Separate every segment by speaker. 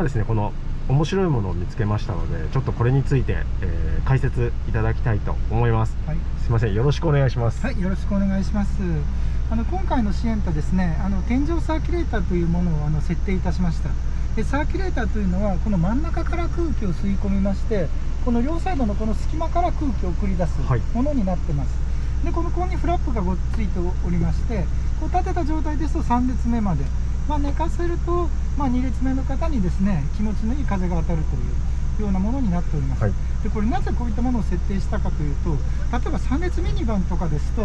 Speaker 1: 「はですねこの面白いものを見つけましたのでちょっとこれについて、えー、解説いただきたいと思います、はい、すいませんよろしくお願いします。
Speaker 2: はいよろしくお願いします。あの今回の支援とですねあの天井サーキュレーターというものをあの設定いたしました。でサーキュレーターというのはこの真ん中から空気を吸い込みましてこの両サイドのこの隙間から空気を送り出すものになってます、はい、でこのここにフラップがごっついておりましてこう立てた状態ですと3列目まで、まあ、寝かせると、まあ、2列目の方にですね気持ちのいい風が当たるというようなものになっております、はい、でこれなぜこういったものを設定したかというと例えば3列ミニバンとかですと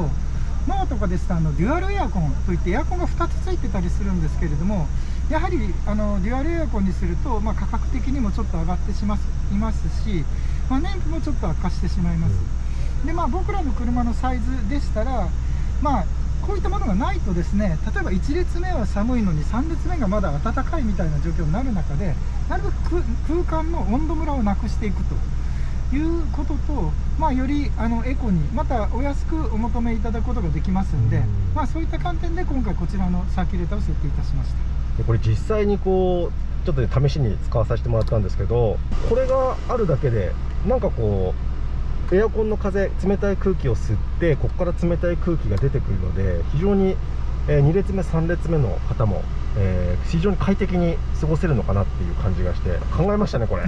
Speaker 2: ノアとかですとあのデュアルエアコンといってエアコンが2つついてたりするんですけれどもやはりあのデュアルエアコンにすると、まあ、価格的にもちょっと上がってしまいますし、まあ、燃費もちょっと悪化してしまいます、でまあ、僕らの車のサイズでしたら、まあ、こういったものがないとですね例えば1列目は寒いのに3列目がまだ暖かいみたいな状況になる中でなるべく空間の温度ムラをなくしていくと。いうことと、まあ、よりあのエコにまたお安くお求めいただくことができますんで、まあ、そういった観点で今回こちらのサーキュレーターを設定いたしました。
Speaker 1: でこれ実際にこうちょっと、ね、試しに使わさせてもらったんですけどこれがあるだけでなんかこうエアコンの風冷たい空気を吸ってここから冷たい空気が出てくるので非常に、えー、2列目3列目の方も、えー、非常に快適に過ごせるのかなっていう感じがして考えましたねこれ。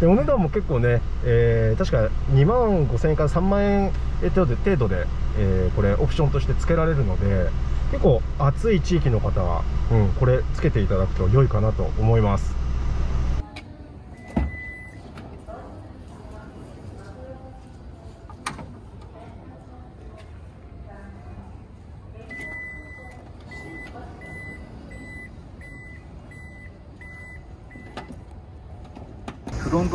Speaker 1: でお値段も結構ね、えー、確か2万5000円から3万円程度で程度で、えー、これオプションとして付けられるので結構暑い地域の方は、うん、これつけていただくと良いかなと思います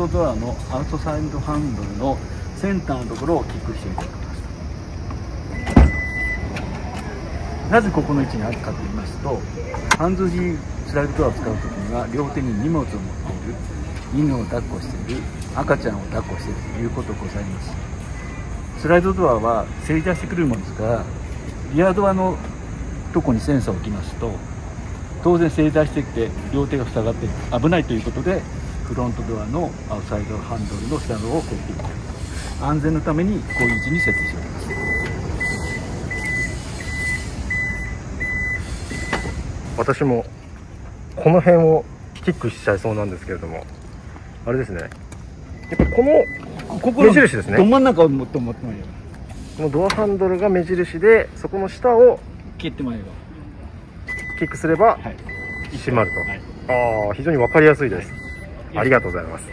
Speaker 3: フロントドアのアウトサイドハンドルのセンターのところをキックしていただきますなぜここの位置にあるかと言いますとハンズフリースライドドアを使う時には両手に荷物を持っている犬を抱っこしている赤ちゃんを抱っこしているということございます。スライドドアはせり出してくるものですからリアドアのとこにセンサーを置きますと当然正座してきて両手が塞がって危ないということでフロントドアのアウトサイドハンドルの下のをこう切って安全のためにこういう位置に設置しております。
Speaker 1: 私もこの辺をキックしちゃいそうなんですけれどもあれですね。やっぱこのここ目印ですね。
Speaker 3: ど真ん中をもっと持ってもらえ
Speaker 1: このドアハンドルが目印でそこの下を
Speaker 3: 切ってもらえば。
Speaker 1: キックすれば閉まると、はい、ああ非常に分かりやすいですありがとうございます、